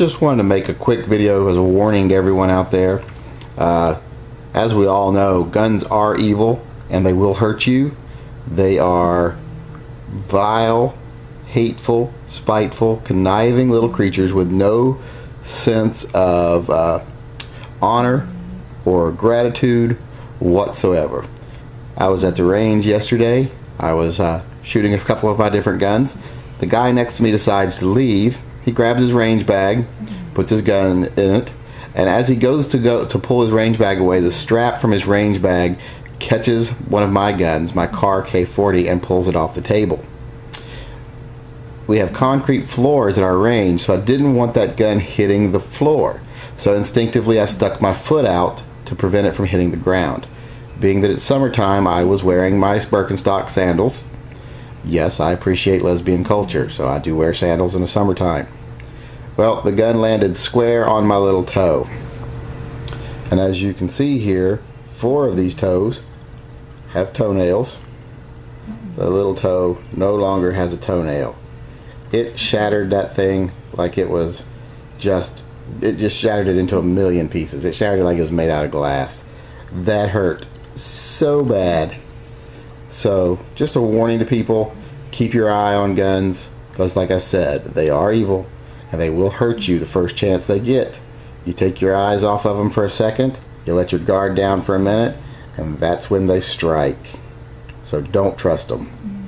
just wanted to make a quick video as a warning to everyone out there. Uh, as we all know, guns are evil and they will hurt you. They are vile, hateful, spiteful, conniving little creatures with no sense of uh, honor or gratitude whatsoever. I was at the range yesterday. I was uh, shooting a couple of my different guns. The guy next to me decides to leave. He grabs his range bag, puts his gun in it, and as he goes to go to pull his range bag away, the strap from his range bag catches one of my guns, my Kahr K40, and pulls it off the table. We have concrete floors at our range, so I didn't want that gun hitting the floor. So instinctively, I stuck my foot out to prevent it from hitting the ground. Being that it's summertime, I was wearing my Birkenstock sandals. Yes, I appreciate lesbian culture, so I do wear sandals in the summertime. Well, the gun landed square on my little toe. And as you can see here, four of these toes have toenails. The little toe no longer has a toenail. It shattered that thing like it was just, it just shattered it into a million pieces. It shattered it like it was made out of glass. That hurt so bad. So, just a warning to people keep your eye on guns because, like I said, they are evil and they will hurt you the first chance they get. You take your eyes off of them for a second, you let your guard down for a minute, and that's when they strike. So, don't trust them.